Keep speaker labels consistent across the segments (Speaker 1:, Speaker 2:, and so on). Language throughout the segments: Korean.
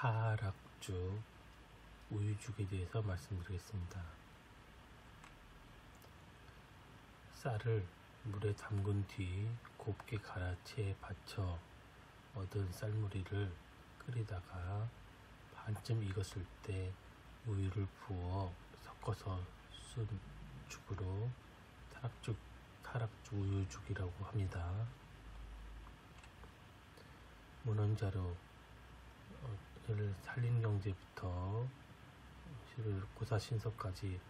Speaker 1: 타락죽, 우유죽에 대해서 말씀드리겠습니다. 쌀을 물에 담근 뒤 곱게 갈아채 받쳐 얻은 쌀무리를 끓이다가 반쯤 익었을 때 우유를 부어 섞어서 쓴 죽으로 타락죽, 타락죽 우유죽이라고 합니다. 문헌자료 를 살림경제부터 고사 신서까지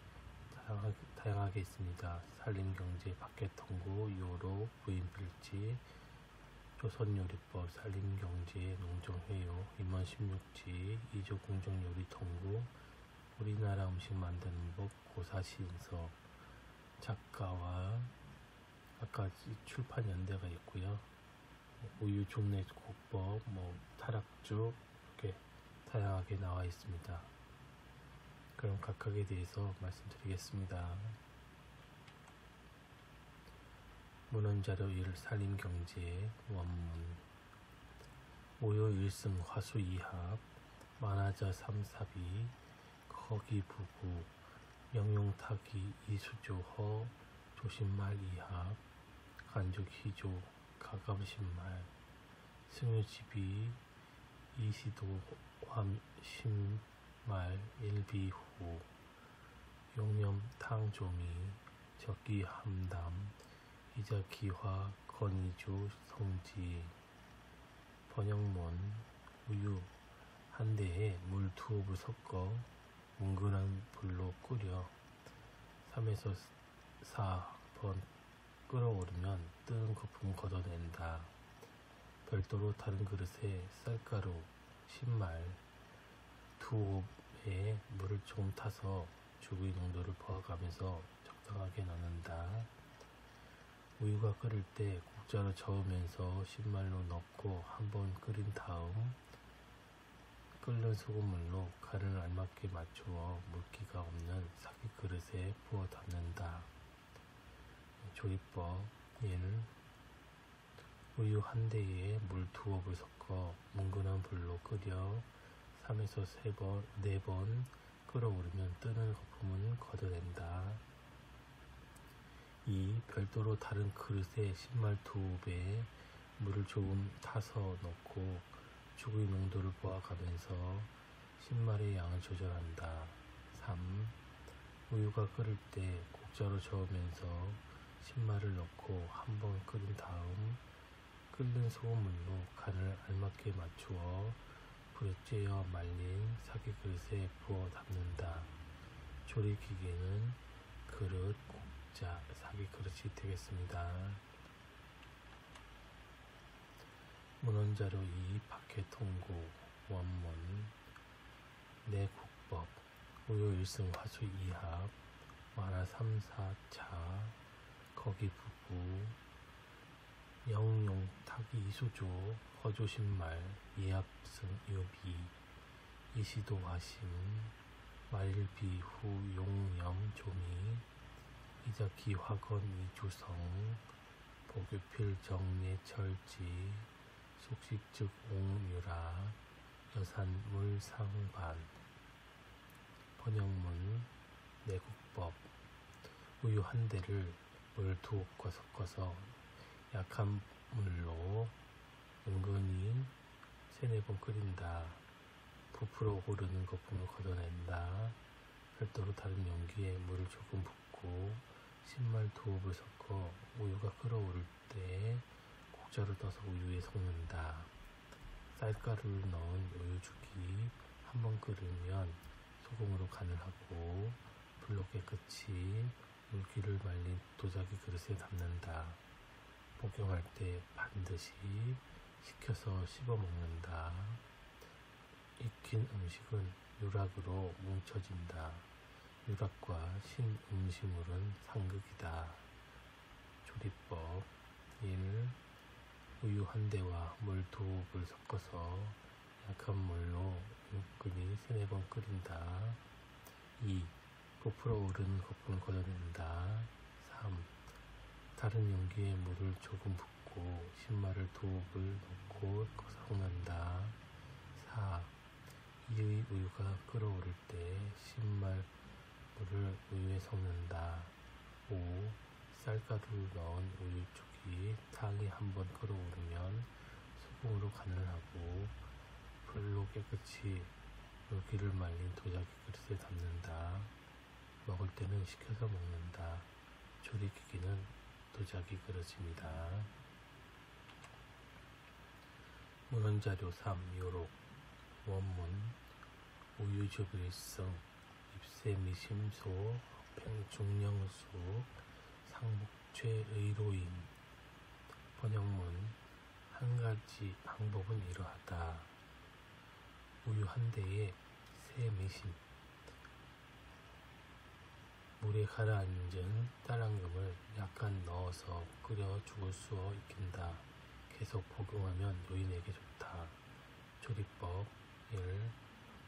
Speaker 1: 다양하게 있습니다. 산림경제, 박해통고, 요로, 부인필지, 조선요리법, 산림경제, 농정회요, 임원 16지, 이조 공정요리통고, 우리나라 음식 만드는 법, 고사신서, 작가와 아까 출판 연대가 있고요. 우유 종래 국법, 뭐 타락죽 다양하게 나와 있습니다. 그럼 각각에 대해서 말씀드리겠습니다. 문헌자료 1 살림경제 원문. 오요 1승 화수 2합. 만화자 3사비. 거기 부부. 영용타기 이수조허. 조신말 2합. 간족 희조. 가감신말. 승유집이 이시도 함심 말 일비후 용념 탕종이 적기 함담 이자 기화 건이조 성지 번영문 우유 한 대에 물 두어 부 섞어 뭉근한 불로 끓여 3에서 4번 끓어오르면 뜨는 거품 걷어낸다. 별도로 다른 그릇에 쌀가루, 신말, 두호에 물을 조금 타서 죽의 농도를 부어가면서 적당하게 넣는다. 우유가 끓을 때 국자로 저으면서 신말로 넣고 한번 끓인 다음 끓는 소금물로 간을 알맞게 맞추어 물기가 없는 사기 그릇에 부어 담는다. 조리법 1. 우유 한 대에 물 두어 을 섞어 뭉근한 불로 끓여 3에서 3번, 4번 끓어오르면 뜨는 거품은 걷어낸다. 2. 별도로 다른 그릇에 신말 두배 물을 조금 타서 넣고 죽의 농도를 보아가면서 신말의 양을 조절한다. 3. 우유가 끓을 때 국자로 저으면서 신말을 넣고 한번 끓인 다음 끓는 소금물로 간을 알맞게 맞추어 불에 쬐어 말린 사기 그릇에 부어 담는다. 조리 기계는 그릇, 국자, 사기 그릇이 되겠습니다. 문헌자료 2 박해 통고 원문 내 국법 우요 1승 화수 2합 만화 3, 4차 거기 부부 영용 타기 이수조 허조신말 이합승 유비 이시도 화심 말일비 후 용염 조미 이자기 화건 이주성 보교필 정례 철지 속식즉 옹유라 여산물 상반 번영문 내국법 우유 한 대를 물 두 옥과 섞어서 약한 물로 은근히 세네 번 끓인다. 부풀어 오르는 거품을 걷어낸다. 별도로 다른 용기에 물을 조금 붓고 신말 두옵을 섞어 우유가 끓어오를 때 국자를 떠서 우유에 섞는다. 쌀가루를 넣은 우유죽이 한 번 끓으면 소금으로 간을 하고 불로 깨끗이 물기를 말린 도자기 그릇에 담는다. 복용할 때 반드시 식혀서 씹어 먹는다. 익힌 음식은 유락으로 뭉쳐진다. 유락과 신 음식물은 상극이다. 조리법 1. 우유 한 대와 물 두 옵을 섞어서 약한 물로 육근이 세네 번 끓인다. 2. 부풀어 오르는 거품을 걷어낸다. 3. 다른 용기에 물을 조금 붓고 신말을 두 옵을 넣고 섞는다. 4. 진지의 우유가 끓어오를 때 신말 물을 우유에 섞는다. 5. 쌀가루를 넣은 우유 쪽이 탕이 한번 끓어오르면 소금으로 간을 하고 불로 깨끗이 물기를 말린 도자기 그릇에 담는다. 먹을 때는 식혀서 먹는다. 조리기기는 도자기 그릇입니다. 문헌자료 3. 요록 원문 우유조bil성 입세미심소 평중령수 상복죄의로인 번역문 한 가지 방법은 이러하다. 우유 한 대에 세 미심 물에 가라앉은 딸랑금을 약간 넣어서 끓여 죽을 수 있긴다. 계속 복용하면 노인에게 좋다. 조리법 1.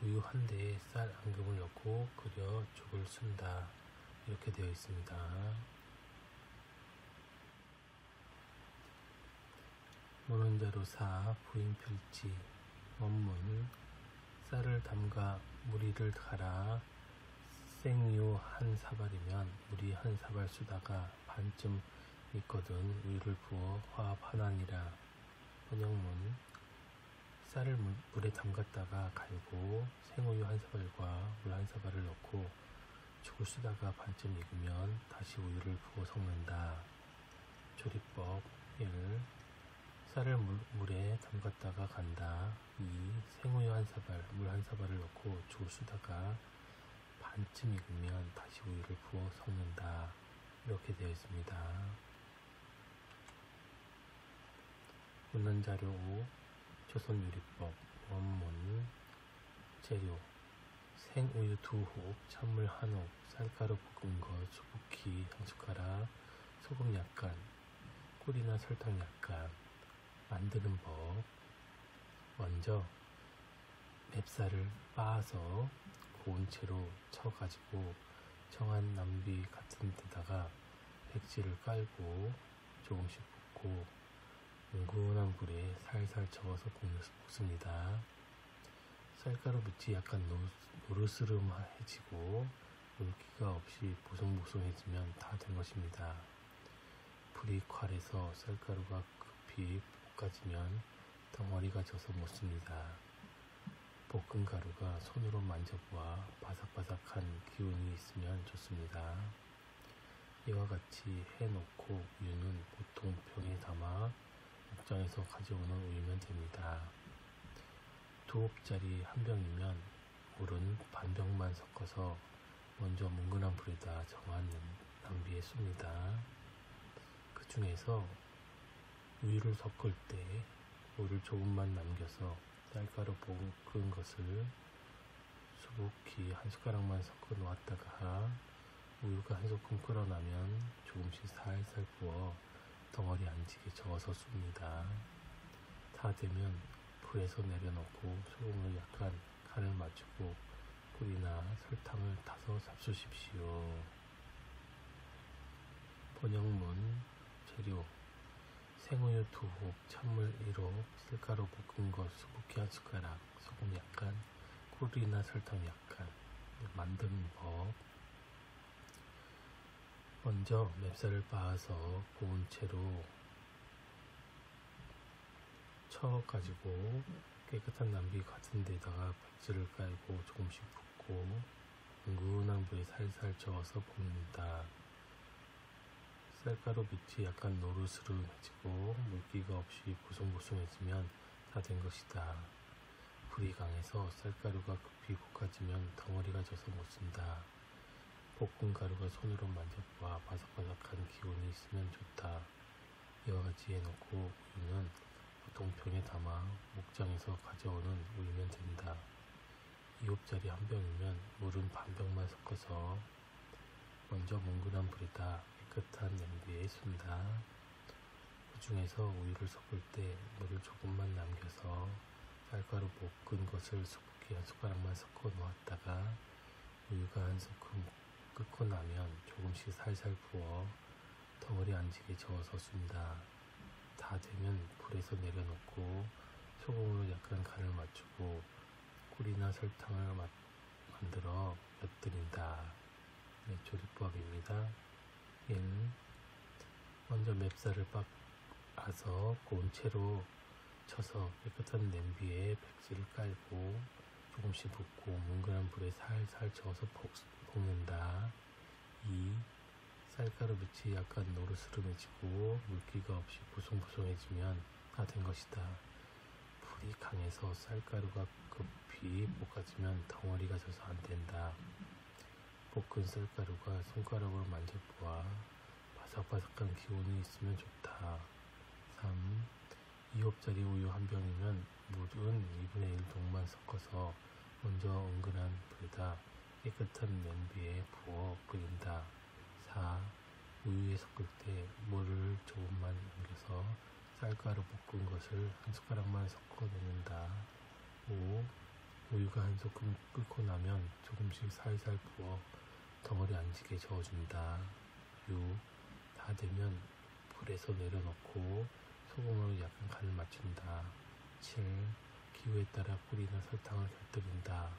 Speaker 1: 우유 한 대에 쌀 앙금을 넣고 끓여 죽을 쓴다. 이렇게 되어 있습니다. 문헌자로 4. 부인 필지 원문 쌀을 담가 무리를 갈아 생유 한 사발이면 무리 한 사발 수다가 반쯤 있거든 우유를 부어 화합 하나니라 번역문 쌀을 물, 물에 담갔다가 갈고 생우유 한 사발과 물 한 사발을 넣고 죽을 쓰다가 반쯤 익으면 다시 우유를 부어 섞는다. 조리법 1. 쌀을 물, 물에 담갔다가 간다. 2. 생우유 한 사발, 물 한 사발을 넣고 죽을 쓰다가 반쯤 익으면 다시 우유를 부어 섞는다. 이렇게 되어 있습니다. 문헌자료 5. 조선요리법 원문 재료 생우유 두 홉, 찬물 한 홉, 쌀가루 볶은 것 수북히 한 숟가락, 소금 약간, 꿀이나 설탕 약간 만드는 법 먼저 맵쌀을 빻아서 고운 채로 쳐가지고 정한 남비 같은 데다가 백지를 깔고 조금씩 붓고 은근한 불에 살살 저어서 볶습니다. 쌀가루 밑이 약간 노르스름해지고 물기가 없이 보송보송해지면 다 된 것입니다. 불이 콸해서 쌀가루가 급히 볶아지면 덩어리가 져서 못 씁니다. 볶은 가루가 손으로 만져보아 바삭바삭한 기운이 있으면 좋습니다. 이와 같이 해놓고 우유는 보통 병에 담아 목장에서 가져오는 우유면 됩니다. 두 홉짜리 한 병이면 물은 반 병만 섞어서 먼저 뭉근한 불에다 정한 남비에 씁니다. 그 중에서 우유를 섞을 때 물을 조금만 남겨서 쌀가루 볶은 것을 수북히 한 숟가락만 섞어 놓았다가 우유가 한 소끔 끓어나면 조금씩 살살 부어 덩어리 안 지게 저어서 씁니다. 다 되면 불에서 내려놓고 소금을 약간 간을 맞추고 꿀이나 설탕을 타서 잡수십시오. 번역문 재료 생우유 두 홉, 찬물 1홉, 쌀가루 볶은 것 수북히 한 숟가락, 소금 약간, 꿀이나 설탕 약간 만드는 법 먼저 맵쌀을 빻아서 고운 채로 쳐가지고 깨끗한 남비 같은 데다가 백지를 깔고 조금씩 붓고 은근한 불에 살살 저어서 볶는다. 쌀가루 밑이 약간 노르스름해지고 물기가 없이 보송보송해지면 다 된 것이다. 불이 강해서 쌀가루가 급히 볶아지면 덩어리가 져서 못 쓴다. 볶은 가루가 손으로 만져봐 바삭바삭한 기운이 있으면 좋다. 이와 같이 해놓고 우유는 보통 병에 담아 목장에서 가져오는 우유면 된다. 2홉짜리 한 병이면 물은 반 병만 섞어서 먼저 뭉근한 불에다 깨끗한 냄비에 쏜다. 그 중에서 우유를 섞을 때 물을 조금만 남겨서 쌀가루 볶은 것을 수북히 한 숟가락만 섞어 놓았다가 우유가 한 스푼 끓고 나면 조금씩 살살 부어 덩어리 안 지게 저어서 쏜다. 다 되면 불에서 내려놓고 소금으로 약간 간을 맞추고 꿀이나 설탕을 마- 만들어 곁들인다. 네, 조리법입니다. 1. 먼저 맵쌀을 빻아서 고운 채로 쳐서 깨끗한 냄비에 백지를 깔고 조금씩 붓고 뭉근한 불에 살살 저어서 볶, 볶는다. 2. 쌀가루 밑이 약간 노르스름해지고 물기가 없이 보송보송해지면 다 된 것이다. 불이 강해서 쌀가루가 급히 볶아지면 덩어리가 져서 안 된다. 볶은 쌀가루가 손가락으로 만져보아 바삭바삭한 기운이 있으면 좋다. 3. 2홉짜리 우유 한 병이면 물은 2분의 1 동만 섞어서 먼저 은근한 불에다 깨끗한 냄비에 부어 끓인다. 4. 우유에 섞을 때 물을 조금만 남겨서 쌀가루 볶은 것을 한 숟가락만 섞어 넣는다. 5. 우유가 한 소끔 끓고 나면 조금씩 살살 부어 덩어리 안 지게 저어준다. 6. 다 되면 불에서 내려놓고 소금으로 약간 간을 맞춘다. 7. 기호에 따라 꿀이나 설탕을 곁들인다.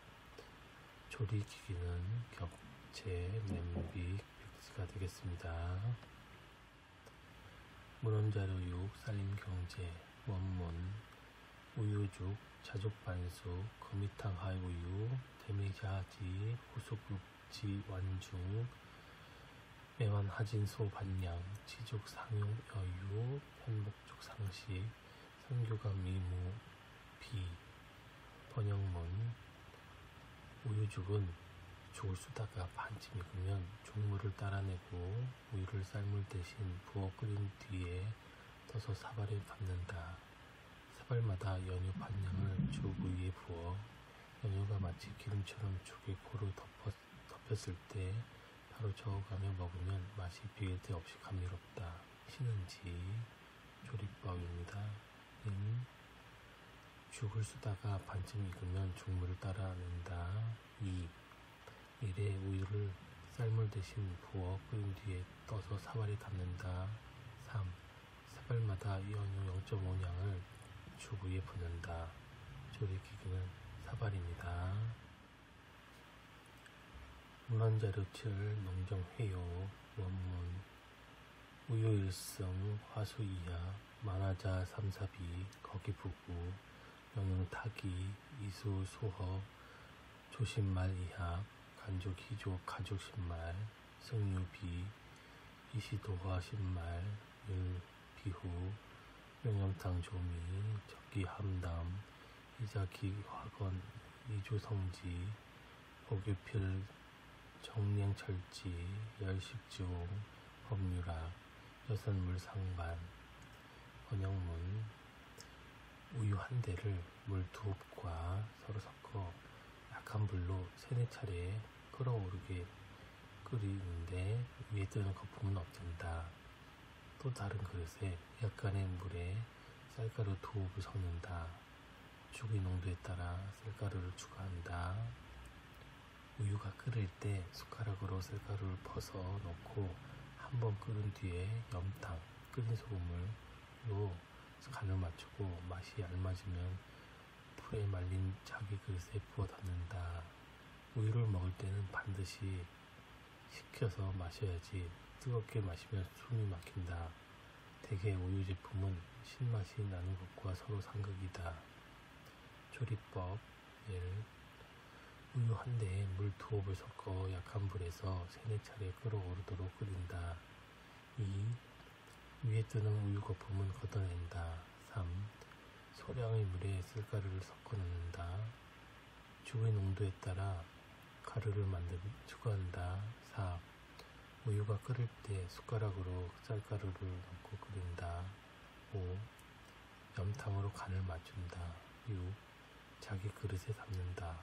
Speaker 1: 조리 기기는 겹체, 냄비, 백지가 되겠습니다. 문헌자료 6, 쌀림경제, 원문, 우유죽, 자족반숙, 거미탕 하우유, 데미자지, 호수급지 완중, 매완 하진소 반양, 지죽 상용 여유, 편목죽 상식, 선교가 미무, 비, 번영문, 우유죽은 죽을 쑤다가 반쯤 익으면 죽물을 따라내고 우유를 쌀물 대신 부어 끓인 뒤에 떠서 사발에 담는다. 사발마다 연유 반량을 죽 위에 부어 연유가 마치 기름처럼 죽에 고루 덮어, 덮였을 때 바로 저어가며 먹으면 맛이 비길 데 없이 감미롭다. 신은지 조리법입니다. 인 죽을 쓰다가 반쯤 익으면 죽물을 따라낸다. 2. 이래 우유를 쌀물 대신 부어 끓인 뒤에 떠서 사발에 담는다. 3. 사발마다 연유 0.5량을 죽 위에 붓는다. 조리기기는 사발입니다. 7 농정회요. 원문. 우유일성 화수이야. 만화자 삼사비 거기부구 영영타기 이수소허. 조신말 이합 간족희조 가족신말. 승유비. 이시도화 신말. 율비후 명염탕 조미 적기 함담 이자기 화건 이조성지 복유필 정량철지 열식지홍 법률학 여선물상반 번영문 우유 한 대를 물 두 홉과 서로 섞어 약한 불로 세네 차례 끓어오르게 끓이는데 위에 뜨는 거품은 없앤다. 또 다른 그릇에 약간의 물에 쌀가루 두 홉을 섞는다. 죽의 농도에 따라 쌀가루를 추가한다. 우유가 끓을 때 숟가락으로 쌀가루를 퍼서 넣고 한 번 끓은 뒤에 염탕, 끓인 소금을로 간을 맞추고 맛이 알맞으면 풀에 말린 자기 그릇에 부어 담는다. 우유를 먹을 때는 반드시 식혀서 마셔야지 뜨겁게 마시면 숨이 막힌다. 대개 우유 제품은 신맛이 나는 것과 서로 상극이다. 조리법 1. 우유 한 대에 물두 홉을 섞어 약한 불에서 세네 차례 끓어오르도록 끓인다. 2. 위에 뜨는 우유 거품은 걷어낸다. 3. 소량의 물에 쌀가루를 섞어 넣는다. 죽의 농도에 따라 가루를 만들 추가한다. 4. 우유가 끓을 때 숟가락으로 쌀가루를 넣고 끓인다. 5. 염탕으로 간을 맞춘다. 6. 자기 그릇에 담는다.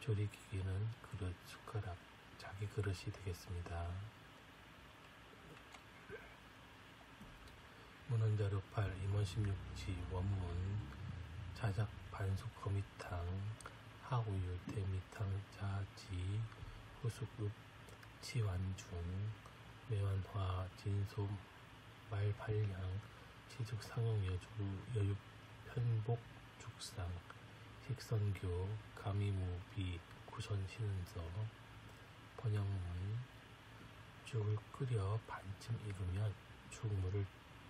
Speaker 1: 조리기기는 그릇, 숟가락, 자기 그릇이 되겠습니다. 문헌자료 8 임원 16지 원문 자작 반숙 거미탕 하우유 대미탕 자지 호수급 치완중 매완화 진소 말발량 치죽 상용 여주 여육 편복 죽상 색선교, 가미무비, 구선 신은서, 번영문, 죽을 끓여 반쯤 익으면 죽물을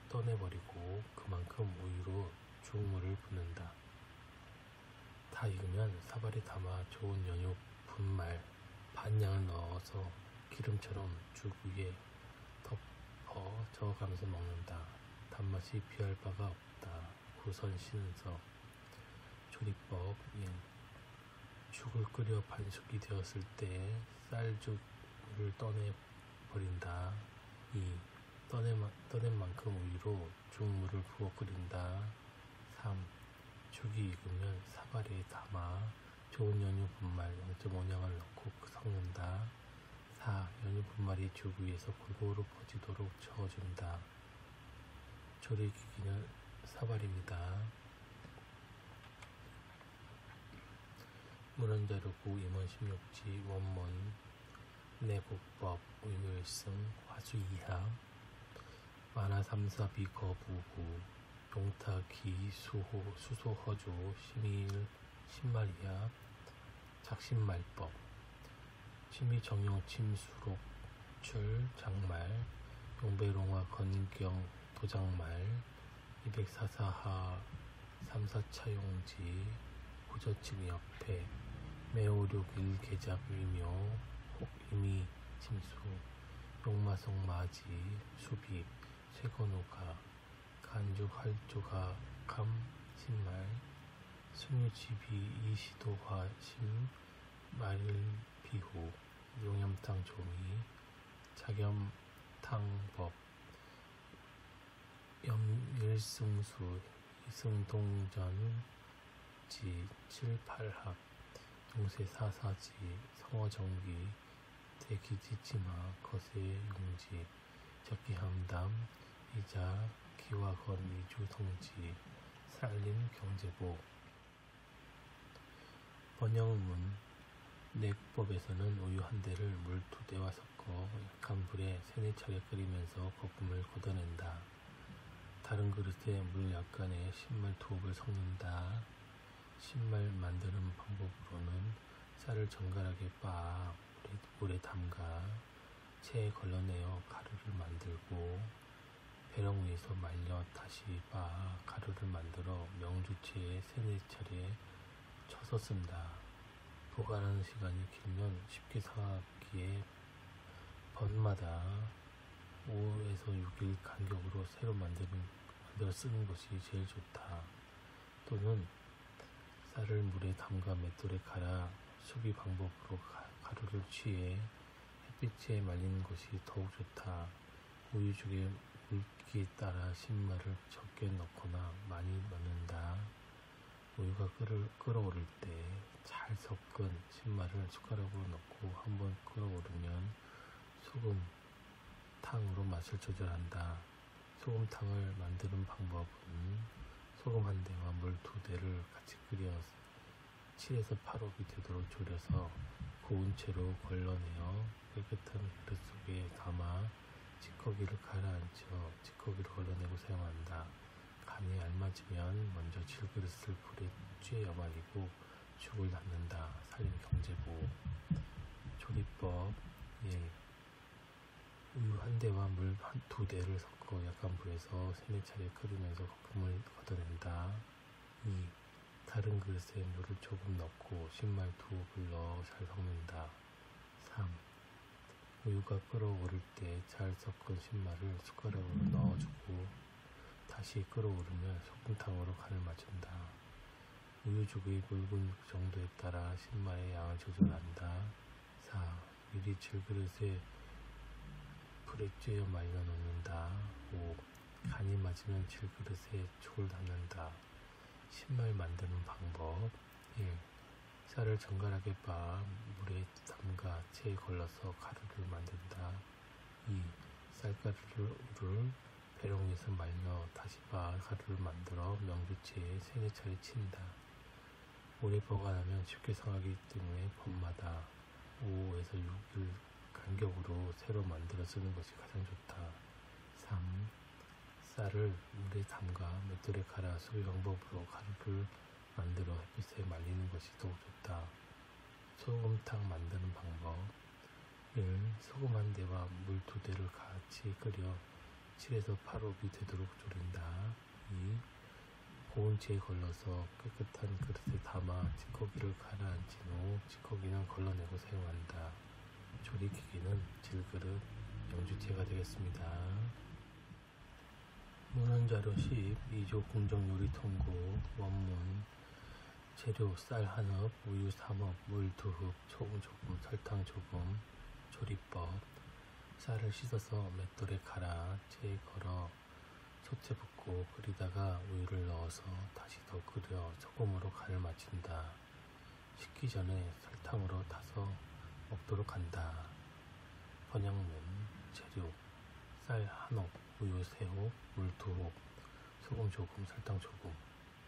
Speaker 1: 떠내버리고 그만큼 우유로 죽물을 붓는다. 다 익으면 사발에 담아 좋은 연유 분말 반량을 넣어서 기름처럼 죽 위에 덮어 저어가면서 먹는다. 단맛이 비할 바가 없다. 구선 신은서 조리법 1. 죽을 끓여 반숙이 되었을 때 쌀죽을 떠내 버린다. 2. 떠낸, 마- 떠낸 만큼 우유로 죽물을 부어 끓인다. 3. 죽이 익으면 사발에 담아 좋은 연유 분말 0.5량을 넣고 섞는다. 4. 연유 분말이 죽 위에서 골고루 퍼지도록 저어준다. 조리 기기는 사발입니다. 문헌자료고 임원 16지 원문 내국법 우유일승 화수이하 만화 3사 비거부구 용타기 수호 수소허조 심일 신말이야 작신말법 심의정용 침수록 출 장말 용배롱화 건경 도장말 244하 3사차용지 구저측 옆에 매오륙 일개작 위묘 혹이미 침수 용마성 마지 수비 쇠건호가 간죽 활조가 감 신말 순유지비 이시도화 심 말일 비후 용염탕 조미 자겸탕법 염일승수 이승동전 지 78합 용세사사지 성어정기 대기지치마 거세용지 적기함담 이자 기와건 이주성지 살림 경제보. 번영문 내국법에서는 우유 한 대를 물 두 대와 섞어 약한 불에 세네 차례 끓이면서 거품을 걷어낸다. 다른 그릇에 물 약간의 신말 두업을 섞는다. 신말 만드는 방법으로는 쌀을 정갈하게 빻아 물에, 물에 담가 체에 걸러내어 가루를 만들고 배렁 위에서 말려 다시 빻아 가루를 만들어 명주체에 세네 차례 쳐서 쓴다. 보관하는 시간이 길면 쉽게 상하기에 번마다 5에서 6일 간격으로 새로 만드는, 만들어 쓰는 것이 제일 좋다. 또는 쌀을 물에 담가 맷돌에 갈아 수비 방법으로 가, 가루를 취해 햇빛에 말리는 것이 더욱 좋다. 우유죽에 물기에 따라 신말을 적게 넣거나 많이 넣는다. 우유가 끓을, 끓어오를 때 잘 섞은 신말을 숟가락으로 넣고 한번 끓어오르면 소금, 탕으로 맛을 조절한다. 소금탕을 만드는 방법은 소금 한 대와 물 두 대를 같이 끓여 7에서 8홉이 되도록 졸여서 고운 채로 걸러내어 깨끗한 그릇 속에 담아 찌꺼기를 가라앉혀 찌꺼기를 걸러내고 사용한다. 간이 알맞으면 먼저 질그릇을 불에 쬐어 말리고 죽을 담는다. 살림 경제보 조리법 1. 우유 한 대와 물 두 대를 섞어 약한 불에서 세네 차례 끓이면서 거품을 걷어낸다. 2. 다른 그릇에 물을 조금 넣고 신말 두업을 넣어 잘 섞는다. 3. 우유가 끓어오를 때 잘 섞은 신말을 숟가락으로 넣어주고 다시 끓어오르면 소금탕으로 간을 맞춘다. 우유죽의 묽은 정도에 따라 신말의 양을 조절한다. 4. 미리 질그릇에 불에 쬐어 말려 놓는다. 5. 간이 맞으면 질그릇에 죽을 담는다. 신말 만드는 방법 1. 쌀을 정갈하게 빻아 물에 담가 체에 걸러서 가루를 만든다. 2. 쌀가루를 배롱에서 말려 다시 빻아 가루를 만들어 명주체에 차례 친다. 오래 보관하면 쉽게 상하기 때문에 봄마다 5에서 6일 간격으로 새로 만들어 쓰는 것이 가장 좋다. 3. 쌀을 물에 담가 맷돌에 갈아 수비 방법으로 가루를 만들어 햇빛에 말리는 것이 더욱 좋다. 소금탕 만드는 방법 1. 소금 한 대와 물 두 대를 같이 끓여 7에서 8호비 되도록 졸인다. 2. 고온체에 걸러서 깨끗한 그릇에 담아 찌꺼기를 가라앉힌 후 찌꺼기는 걸러내고 사용한다. 조리기기는 질그릇, 영주체가 되겠습니다. 문헌자료 10, 2조 궁정요리 통고, 원문, 재료 쌀 한 홉, 우유 3홉, 물 2홉, 소금 조금, 설탕 조금, 조리법, 쌀을 씻어서 맷돌에 갈아, 체에 걸러, 솥에 붓고 끓이다가 우유를 넣어서 다시 더 끓여 소금으로 간을 맞춘다. 식기 전에 설탕으로 타서 먹도록 한다. 번역문, 재료, 쌀 한 홉, 우유 세 홉, 물 두 홉, 소금 조금, 설탕 조금,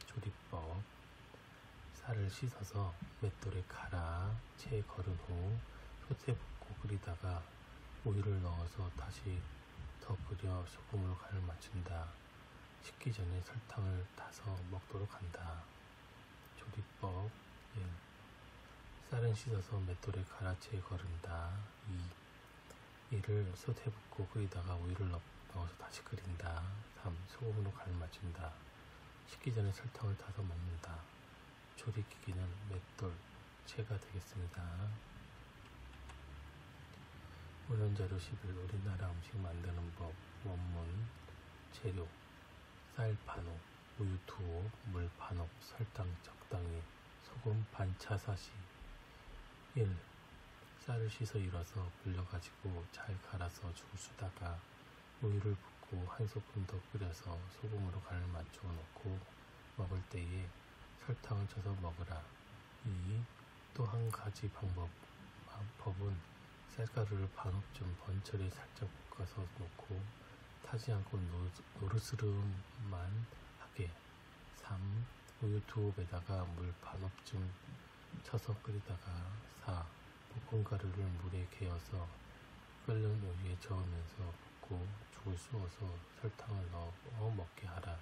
Speaker 1: 조리법, 쌀을 씻어서 맷돌에 갈아 체에 걸은 후 소태 붓고 끓이다가 우유를 넣어서 다시 더 끓여 소금으로 간을 맞춘다. 식기 전에 설탕을 타서 먹도록 한다. 조리법 1. 쌀은 씻어서 맷돌에 갈아채 거른다. 2. 이를 솥에 붓고 끓이다가 우유를 넣- 넣어서 다시 끓인다. 3. 소금으로 간을 맞춘다. 식기 전에 설탕을 타서 먹는다. 조리기기는 맷돌, 채가 되겠습니다. 문헌자료 11 우리나라 음식 만드는 법 원문 재료 쌀 반옥, 우유 두옥, 물 반옥, 설탕 적당히, 소금 반차사시 1. 쌀을 씻어 일어서 불려가지고 잘 갈아서 죽수다가 우유를 붓고 한 소끔 더 끓여서 소금으로 간을 맞추어 놓고 먹을 때에 설탕을 쳐서 먹으라. 2. 또 한 가지 방법, 아, 법은 쌀가루를 반 홉쯤 번철에 살짝 볶아서 놓고 타지 않고 노, 노르스름만 하게 3. 우유 두 홉에다가 물 반 홉쯤 쳐서 끓이다가 4. 볶은 가루를 물에 개어서 끓는 우유에 저으면서 붓고 죽을 쑤어서 설탕을 넣어 먹게 하라.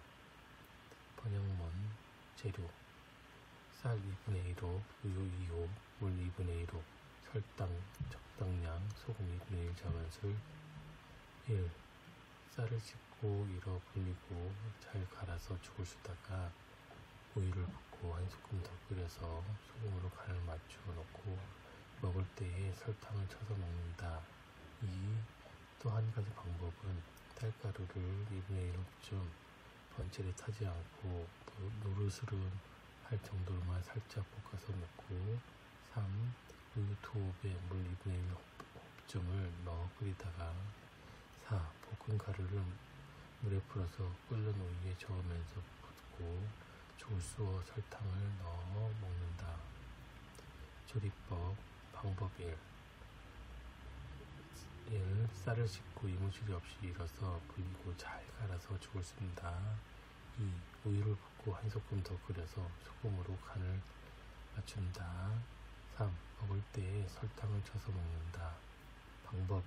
Speaker 1: 번역문 재료 쌀 2분의 1호, 우유 2호, 물 2분의 1호, 설탕 적당량, 소금 2분의 1 작은술 1. 쌀을 씻고 일어 불리고 잘 갈아서 죽을 수다가 우유를 붓고 한 소끔 더 끓여서 소금으로 간을 맞추어 놓고 먹을 때에 설탕을 쳐서 먹는다. 2. 또 한 가지 방법은 쌀가루를 2분의 1홉쯤 번철에 타지 않고 노- 노르스름 할 정도로만 살짝 볶아서 넣고 3. 우유 두 홉에 물 2분의 1 홉쯤을 넣어 끓이다가 4. 볶은 가루를 물에 풀어서 끓는 우유에 저으면서 붓고 쑤어 설탕을 넣어 먹는다. 조리법 방법 1. 1. 쌀을 씻고 이물질이 없이 일어서 불리고 잘 갈아서 죽을 씁니다. 2. 우유를 붓고 한 소끔 더 끓여서 소금으로 간을 맞춘다. 3. 먹을 때에 설탕을 쳐서 먹는다. 방법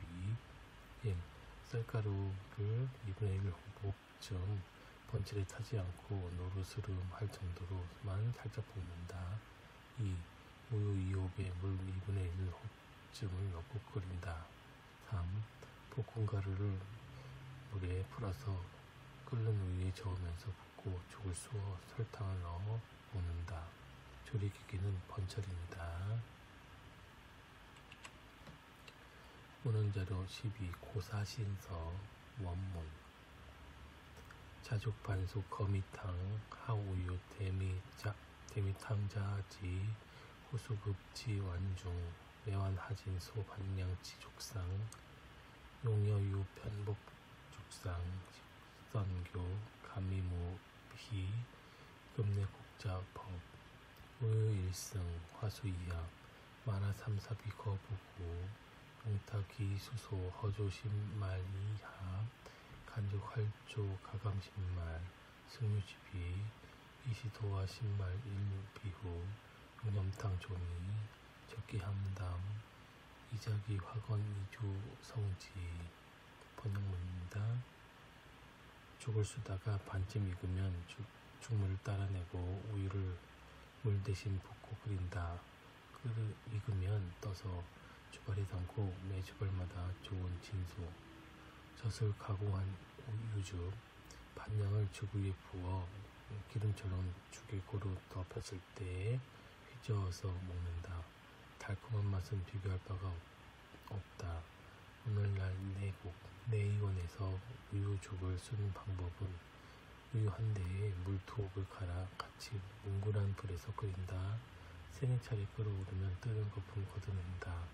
Speaker 1: 2. 1. 쌀가루를 2분의 1 호흡쯤 번칠에 타지 않고 노르스름 할 정도로만 살짝 볶는다. 2. 우유 2호에 물 2분의 1 호흡쯤을 넣고 끓인다. 3. 볶은 가루를 물에 풀어서 끓는 우유에 저으면서 붓고 죽을 쑤어 설탕을 넣어 먹는다. 조리기기는 번철입니다. 문헌자료 12 고사신서 원문 자족 반숙 거미탕 하우유 대미자 대미탕자지 호수급지 완중 매완하진소 반량치 족상 용여유 편복 죽상 식선교 감미무비 금내국자 법 우유일승 화수이약 만화삼사비 거부구 용타기 수소 허조신말 이합 간족활조 가감신말 승유지비 이시도와 신말 일비후 용염탕 조니 적기함담 이자기 화건 이주 성지 번역문입니다. 죽을 수다가 반쯤 익으면 죽, 죽물을 따라내고 우유를 물 대신 붓고 끓인다. 끓을 익으면 떠서 주발에 담고 매 주발마다 좋은 진수, 젖을 가공한 우유죽, 반량을 죽 위에 부어 기름처럼 죽에 고루 덮었을 때 휘저어서 먹는다. 달콤한 맛은 비교할 바가 없- 없다. 오늘날 내국 내의원에서 우유죽을 쓰는 방법은 우유 한 대에 물 두 옥을 갈아 같이 뭉근한 불에서 끓인다. 세네 차례 끓어오르면 뜨는 거품 걷어낸다.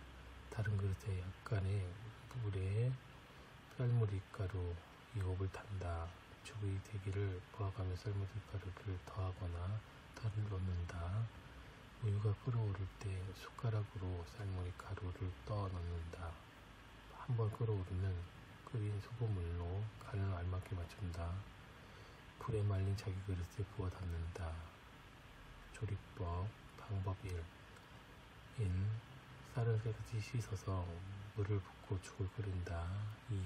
Speaker 1: 다른 그릇에 약간의 물에 쌀무리 가루 이옥을 탄다. 죽의 대기를 모아가며 쌀무리 가루를 더하거나 덜 넣는다. 우유가 끓어오를 때 숟가락으로 쌀무리 가루를 떠 넣는다. 한번 끓어오르면 끓인 소금물로 간을 알맞게 맞춘다. 불에 말린 자기 그릇에 부어 담는다. 조리법 방법 1. 인 쌀을 깨끗이 씻어서 물을 붓고 죽을 끓인다. 2.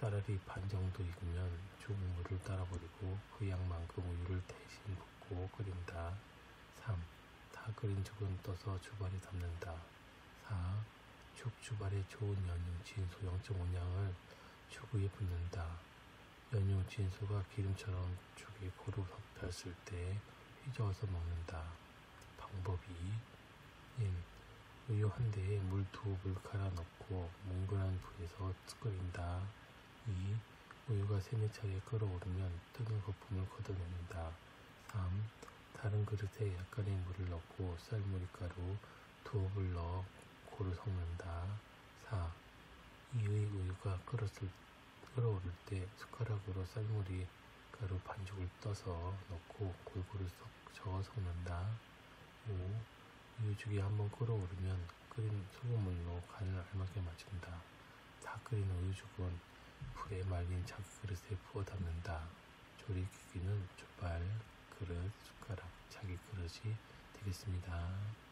Speaker 1: 쌀알이 반 정도 익으면 죽 물을 따라 버리고 그 양만큼 우유를 대신 붓고 끓인다. 3. 다 끓인 죽은 떠서 주발에 담는다. 4. 죽 주발에 좋은 연유 진소 0.5냥을 죽 위에 붓는다. 연유 진소가 기름처럼 죽에 고루 덮였을 때 휘저어서 먹는다. 방법 2. 1. 우유 한 대에 물두 옥을 갈아 넣고 뭉근한 불에서 끓인다. 2. 우유가 세네 차례 끓어오르면 뜨는 거품을 걷어낸다. 3. 다른 그릇에 약간의 물을 넣고 쌀무리 가루 두 옥을 넣어 고루 섞는다. 4. 이의 우유가 끓었을, 끓어오를 때 숟가락으로 쌀무리 가루 반죽을 떠서 넣고 골고루 섞, 저어 섞는다. 5. 우유죽이 한번 끓어오르면 끓인 소금물로 간을 알맞게 맞춘다. 다 끓인 우유죽은 불에 말린 자기 그릇에 부어 담는다. 조리 기기는 족발, 그릇, 숟가락, 자기 그릇이 되겠습니다.